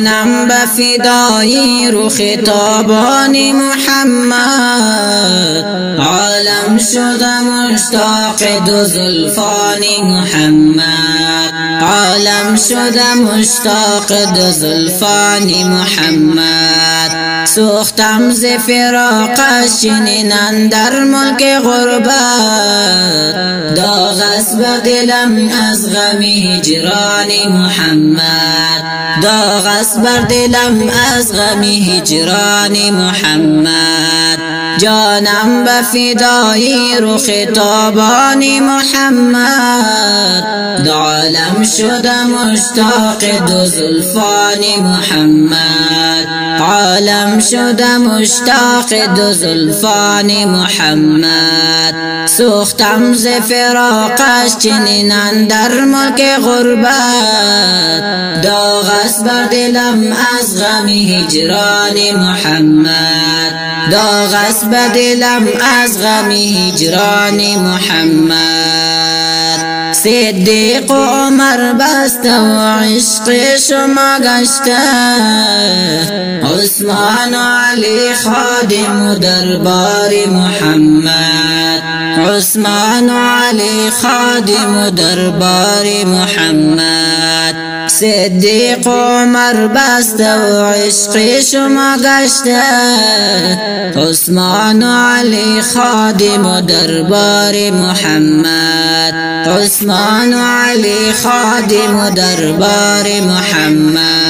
نم بفدای رو خطابان محمد. عالم شد مشتاق دو زلفان محمد. عالم شد مشتاق دو زلفان محمد. سوختم ز فراقش شنینن در ملک غربت. داغ است بر دلم از غم هجران محمد. داغ أصبر دلم أصغمي هجران محمد. جانم به فدای رو خطابان محمد. دعالم شد مشتاق دو زلفان محمد. عالم شد مشتاق دو زلفان محمد. سوختم ز فراقش چنینان در ملک غربت. داغ است بر دلم از غم هجران محمد. داغ است بر دلم از غم هجران محمد. صدیق و عمر بست و عشق شما گشته. عثمان و علی خادم دربار محمد. عثمان و علی خادم دربار محمد. صدیق و عمر بست و عشق شما گشته. عثمان و علی خادم دربار محمد. عثمان و علی خادم دربار محمد.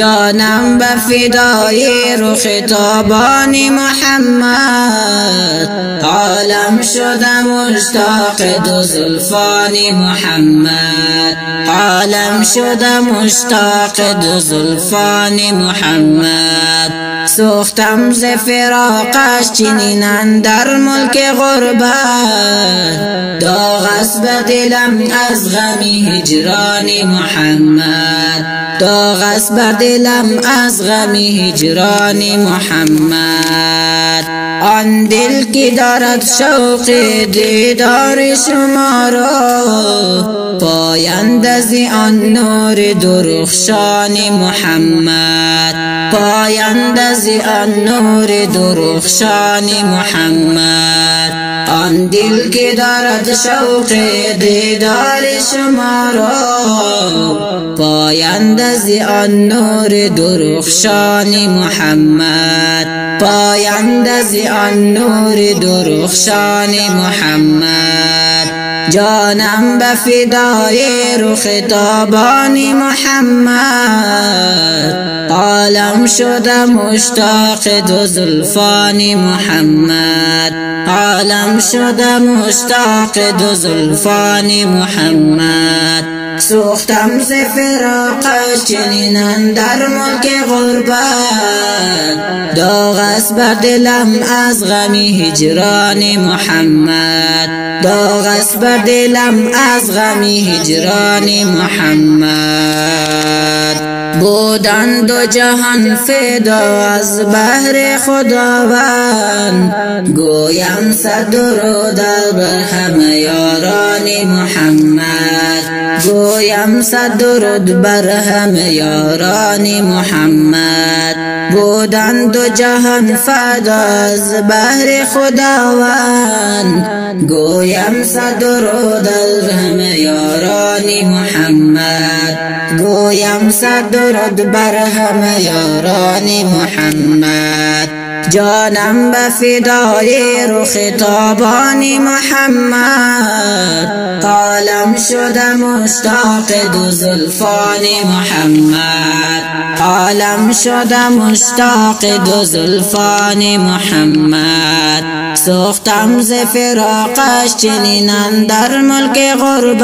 جانم به فدای رو خطابان محمد. عالم شدم مشتاق دو زلفان محمد. عالم شدم مشتاق دو زلفان محمد. سوختم ز فراقش چنینان در ملک غربت. داغ است به دلم از غم هجران محمد. داغ است دلم از غم هجران محمد. آن دل که دارد شوق دیدار شما را پایند از آن نور درخشان محمد. پایند از آن نور درخشان محمد. آن دل که دارد شوق دیدار شما را پایند از آن نور درخشان محمد. پایند آن نور درخشان محمد. جانم به فدای رو خطابان محمد. عالم شده مشتاق دو زلفان محمد. عالم شده مشتاق دو زلفان محمد. سوختم ز فراقش چنینان در ملک غربت. داغ است بر دلم از غم هجران محمد. داغ است بر دلم از غم هجران محمد. بودن دو جهان فدا از بهر خداوند. گویم صد درود بر همه یاران محمد. گویم صد درود بر همه یاران محمد. بودن دو جهان فدا از بهر خداوند. گویم صد درود بر همه یاران محمد. گویم صد درود بر همه یاران محمد. جانم به فدای خطابان محمد. عالم شده مشتاق دو محمد. عالم شده مشتاق دو زلفان محمد. سوختم ز فراقش چنینان در ملک غربت.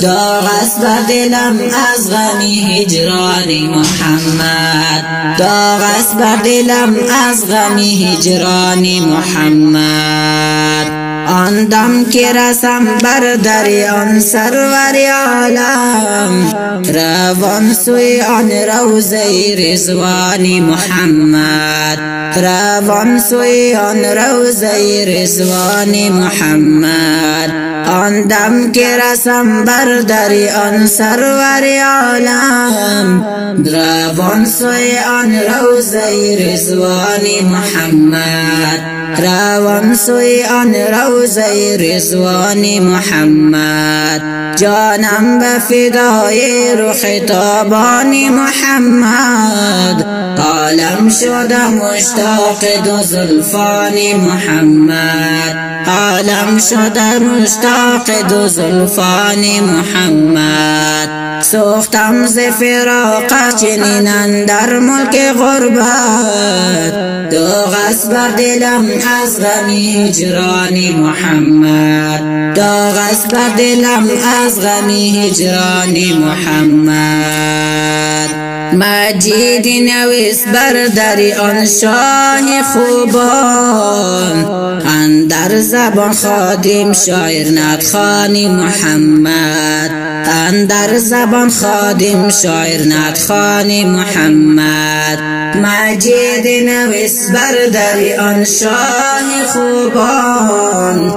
داغ است بر دلم از غم هجران محمد. داغ است بر دلم از غم هجران محمد. آن دم که رسم بر دریان سرور عالم روان سوی آن روزه رزوان محمد. روان سوی آن روزه رزوان محمد. آن دم که رسم بر دری آن سرور عالم. روان سوی آن روزه رزوان محمد. روان سوی آن روزه رزوان محمد. جانم به فدای رخ تابان محمد. عالم شد مشتاق دو زلفان محمد. عالم شد مشتاق دو زلفان محمد. سوختم ز فراق چنینن در ملک غربت. دو بر دلم از غم هجران محمد. دو بر دلم از غم هجران محمد. مجید نویس برداری آن شاه خوبان. اندر زبان خادم شاعر ندخانی محمد. اندر زبان خادم شاعر ندخانی محمد. مجید نویس برداری آن شاه خوبان.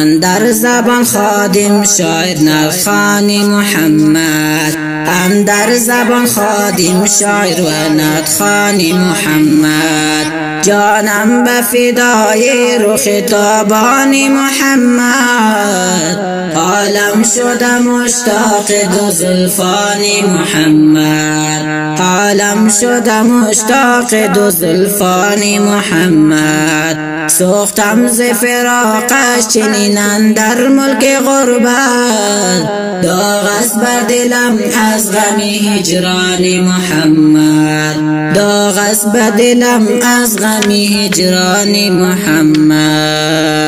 اندر زبان خادم شاعر ندخانی محمد. اندر زبان خادم شاعر و نتخان محمد. جانم به فدای رخ تابان محمد. عالم شده مشتاق دو زلفان محمد. عالم شده مشتاق دو زلفان محمد. سوختم ز فراقش چنینن در ملک غربت. داغ است بر دلم از غم هجران محمد. داغ است بر دلم از غم هجران محمد.